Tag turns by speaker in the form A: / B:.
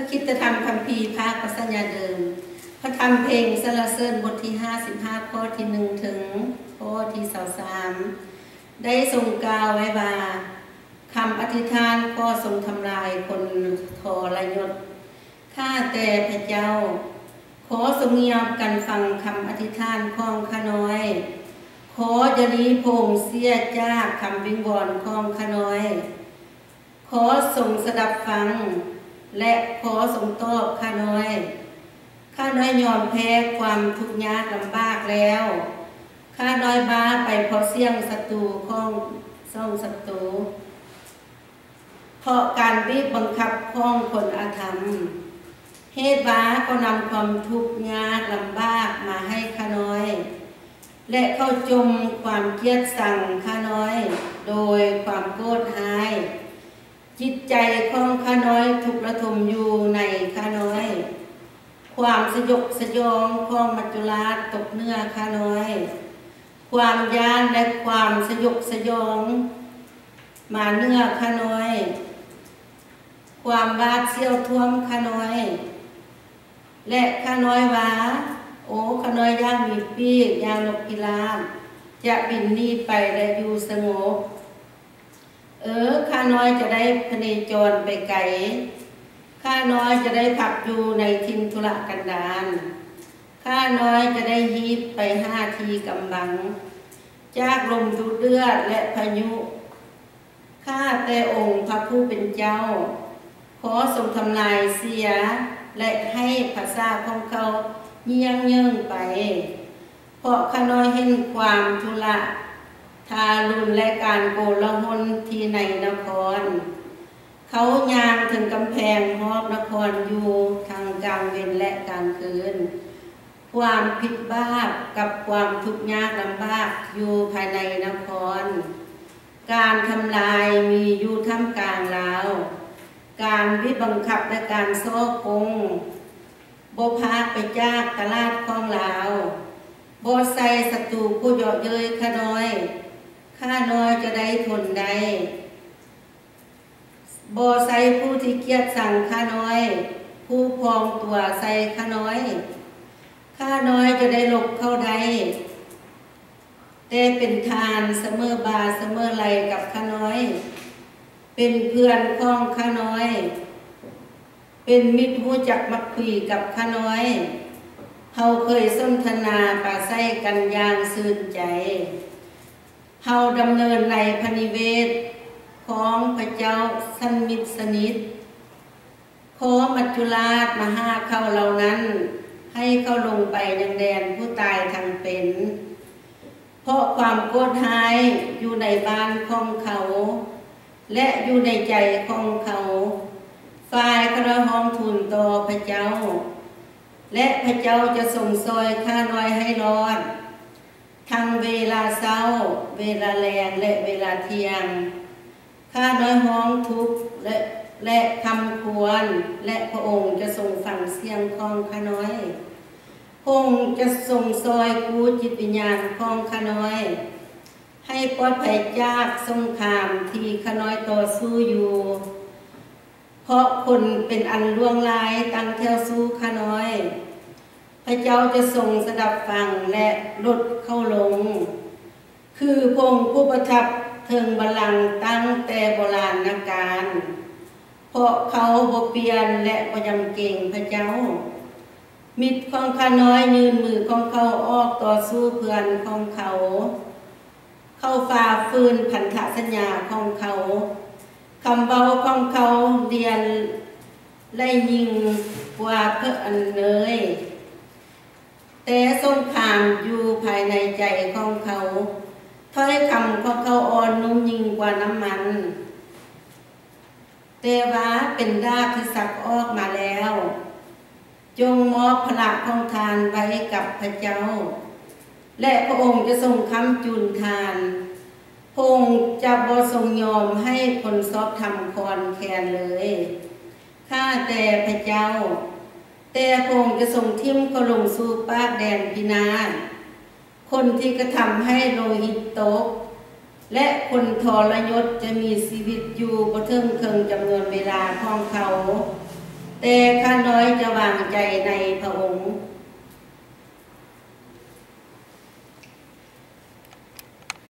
A: ระคิดธรรมคำพีภาคปัสัญญาเดิม พระธรรมเพลงสรรเสริญบทที่ 55ข้อที่1ถึงข้อที่23ได้ทรงกล่าวไว้ว่าคำอธิษฐานก็ทรงทำลายคนทรยศข้าแต่พระเจ้า ขอทรงเงียบกันฟังคำอธิษฐานของข้าน้อย ขอจะนี้พงเสียจากคำวิงวอนของข้าน้อย ขอทรงสดับฟัง และขอทรงตอบข้าน้อย ข้าน้อยยอมแพ้ความทุกข์ยากลำบากแล้ว ข้าน้อยบ้าไปเพราะเสี่ยงศัตรูของซ่องศัตรูเพราะการบีบบังคับข้องคนอาธรรมเหตุว้าก็นำความทุกข์ยากลำบากมาให้ข้าน้อย และเข้าจมความเกลียดสั่งข้าน้อย โดยความโกรธหาย จิตใจของข้าน้อยทุกระทมอยู่ในข้าน้อย ความสยกสยองของมัจจุราชตกเนื้อข้าน้อย ความยานและความสยกสยอง มาเนื้อข้าน้อย ความบาดเสียวท่วมข้าน้อย และข้าน้อยว่าโอ้ข้าน้อยย่างมีปีกย่างนกพิราบจะบินนีไปและอยู่สงบ น้อยจะได้พเนจรไปไกล ข้าน้อยจะได้พักอยู่ในทินทุรกันดารข้าน้อยจะได้ฮีบไปห้าทีกำบัง จากลมดูเดือดและพายุ ข้าแต่องค์พระผู้เป็นเจ้า ขอทรงทำลายเสีย และให้ภาษาของเขาเยี่ยงเยิ่งไป เพราะข้าน้อยเห็นความทุละ ทารุณและการโกลาหลที่ในนคร เขายางถึงกำแพงหอบนครอยู่ทางกลางเวนและกลางคืน ความผิดบาปกับความทุกข์ยากลำบากอยู่ภายในนคร การทำลายมีอยู่ท่ามกลางลาวการวิบังคับและการโซ่กงโบพาไปจากตลาดของลาวโบใส่ศัตรูผู้เยาะเย้ยข้าน้อยข้าน้อย จะได้ทนได้โบใส่ผู้ที่เกียดสั่งข้าน้อย ผู้พองตัวใส่ข้าน้อยข้าน้อยจะได้หลบเข้าได้แต่เป็นทานเสมอบาเสมอไหลกับข้าน้อย เป็นเพื่อนข้องข้าน้อย เป็นมิตรผู้จักมักคุยกับข้าน้อยเฮาเคยสนทนาปาไส้กันอย่างซื่นใจ เฮาดำเนินในพนิเวศของพระเจ้าสันมิตรสนิทขอมัจจุราชมาหาเข้าเหล่านั้น ให้เข้าลงไปยังแดนผู้ตายทางเป็น เพราะความโกรธหายอยู่ในบ้านของเขา และอยู่ในใจของเขาฝ่ายกระหอมทูลต่อพระเจ้า และพระเจ้าจะส่งซอยข้าน้อยให้รอด ทั้งเวลาเช้า เวลาแรงและเวลาเที่ยง ข้าน้อยห้องทุกและและคำควรและพระองค์จะทรงฟังเสียงของข้าน้อยพระองค์จะทรงซอยกู้จิตวิญญาณของข้าน้อย ให้ปลอดภัยจากสงครามที่ข้าน้อยต่อสู้อยู่ เพราะคนเป็นอันล่วงลายตั้งแถวสู้ข้าน้อย ระเจ้าจะทรงสดับฟังและลดเข้าลง คือพงผู้ประทับเทิงบาลังตั้งแต่โบราณนาการ เพราะเขาบเปลี่ยนและบ่ยำเก่งพระเจ้า มิตรของข้าน้อยยืนมือของเขาออกต่อสู้เพื่อนของเขา เข้าฝ่าฟืนพันธสัญญาของเขาคำเบาของเขาเรียนไล่ยิงกว่าเพื่อนเนย แต่สงครามอยู่ภายในใจของเขาถ้อยคำของเขาอ่อนนุ่มยิ่งกว่าน้ำมันแต่ว่าเป็นดาบที่สักออกมาแล้ว จงมอบพลังของทานไว้กับพระเจ้า และพระองค์จะทรงคำจุนทาน พระองค์จะบอทรงยอมให้คนซอบทำคอนแคนเลย ข้าแต่พระเจ้า แต่พระองค์จะทรงทิ่มเขาลงสู่ป้าแดนพินาศคนที่กระทำให้โลหิตตก และคนทรยศจะมีชีวิตอยู่บ่เทิงเคิงจำนวนเวลาของเขา แต่ข้าน้อยจะวางใจในพระองค์